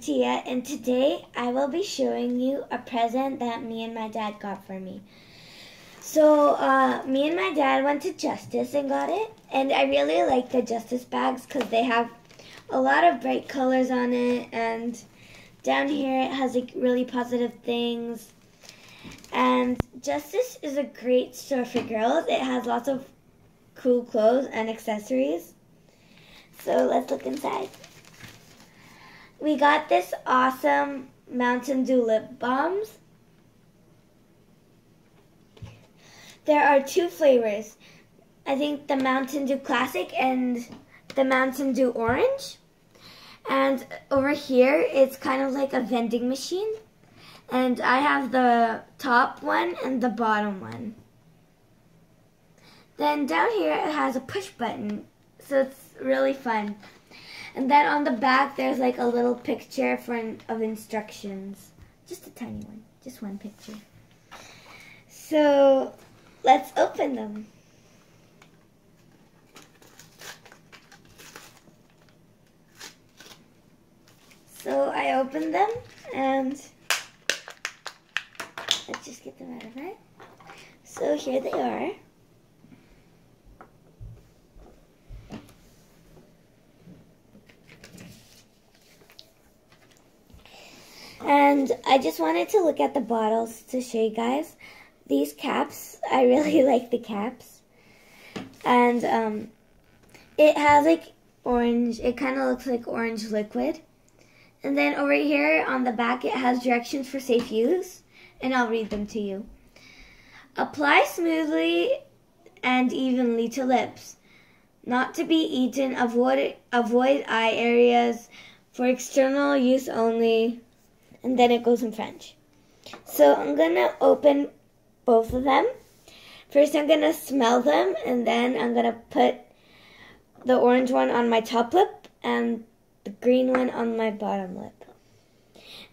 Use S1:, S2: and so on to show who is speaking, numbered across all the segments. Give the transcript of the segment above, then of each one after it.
S1: Tia, and today I will be showing you a present that me and my dad got for me. So, uh, me and my dad went to Justice and got it, and I really like the Justice bags because they have a lot of bright colors on it, and down here it has like really positive things. And Justice is a great store for girls. It has lots of cool clothes and accessories. So let's look inside. We got this awesome Mountain Dew lip balms. There are two flavors. I think the Mountain Dew Classic and the Mountain Dew Orange. And over here, it's kind of like a vending machine. And I have the top one and the bottom one. Then down here, it has a push button. So it's really fun. And then on the back, there's like a little picture for of instructions. Just a tiny one. Just one picture. So let's open them. So I opened them and let's just get them out of it. So here they are. And I just wanted to look at the bottles to show you guys. These caps, I really like the caps. And um, it has like orange, it kind of looks like orange liquid. And then over here on the back, it has directions for safe use. And I'll read them to you. Apply smoothly and evenly to lips. Not to be eaten, avoid, avoid eye areas for external use only and then it goes in French. So I'm going to open both of them. First I'm going to smell them and then I'm going to put the orange one on my top lip and the green one on my bottom lip.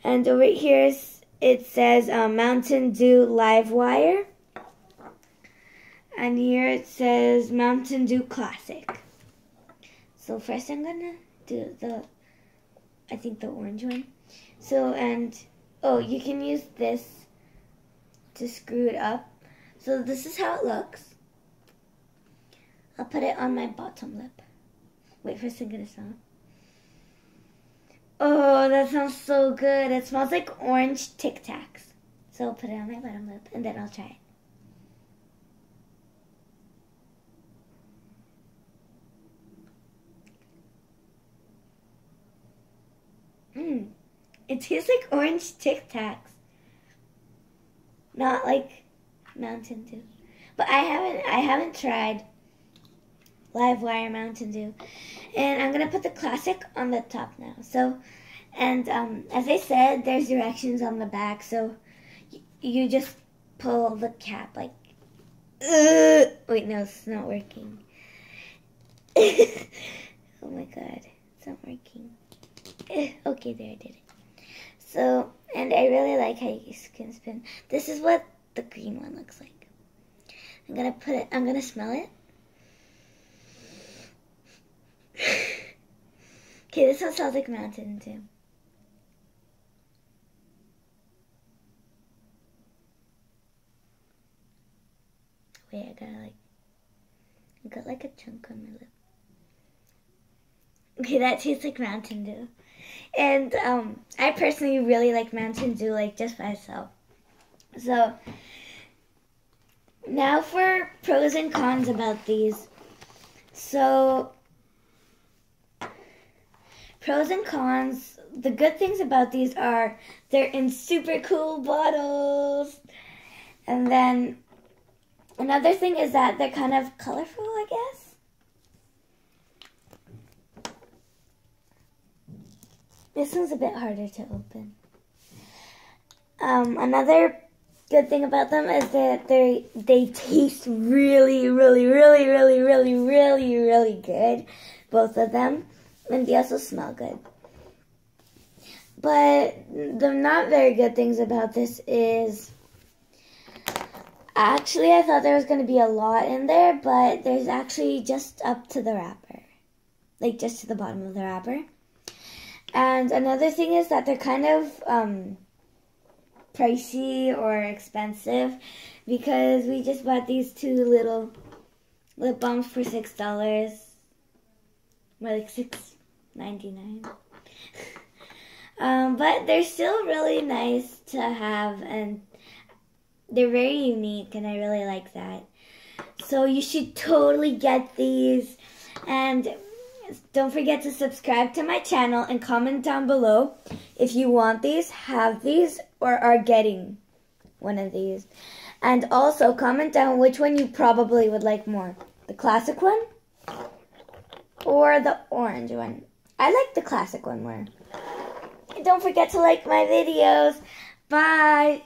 S1: And over here it says uh, Mountain Dew Live Wire. And here it says Mountain Dew Classic. So first I'm to do the, I think the orange one. So, and, oh, you can use this to screw it up. So this is how it looks. I'll put it on my bottom lip. Wait for a second to smell. Oh, that sounds so good. It smells like orange Tic Tacs. So I'll put it on my bottom lip and then I'll try it. It tastes like orange Tic Tacs. Not like Mountain Dew. But I haven't I haven't tried Live Wire Mountain Dew. And I'm gonna put the classic on the top now. So and um, as I said, there's directions on the back, so you just pull the cap like uh, wait no it's not working oh my god it's not working okay there I did it so, and I really like how you can spin. This is what the green one looks like. I'm gonna put it, I'm gonna smell it. okay, this one smells like Mountain Dew. Wait, I gotta like, I got like a chunk on my lip. Okay, that tastes like Mountain Dew. And um, I personally really like Mountain Dew, like just by itself. So now for pros and cons about these. So pros and cons. The good things about these are they're in super cool bottles. And then another thing is that they're kind of colorful, I guess. This one's a bit harder to open. Um, another good thing about them is that they they taste really, really, really, really, really, really, really good. Both of them, and they also smell good. But the not very good things about this is actually I thought there was going to be a lot in there, but there's actually just up to the wrapper, like just to the bottom of the wrapper. And another thing is that they're kind of um, pricey or expensive because we just bought these two little lip balms for six dollars. More like six ninety nine. um, but they're still really nice to have and they're very unique and I really like that. So you should totally get these and don't forget to subscribe to my channel and comment down below if you want these, have these, or are getting one of these. And also comment down which one you probably would like more. The classic one or the orange one. I like the classic one more. And don't forget to like my videos. Bye.